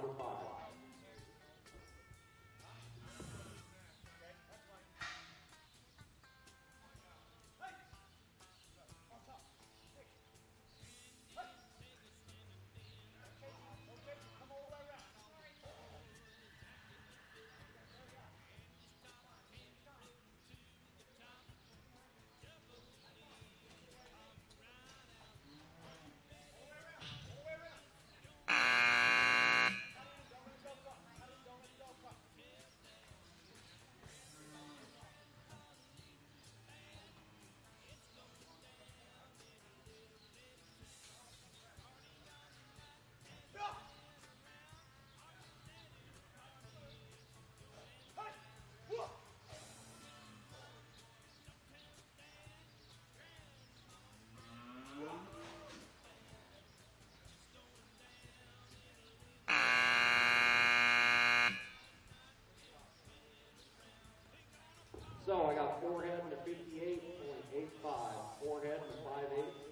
number five. So I got forehead and a 58.85, forehead and a 5.8.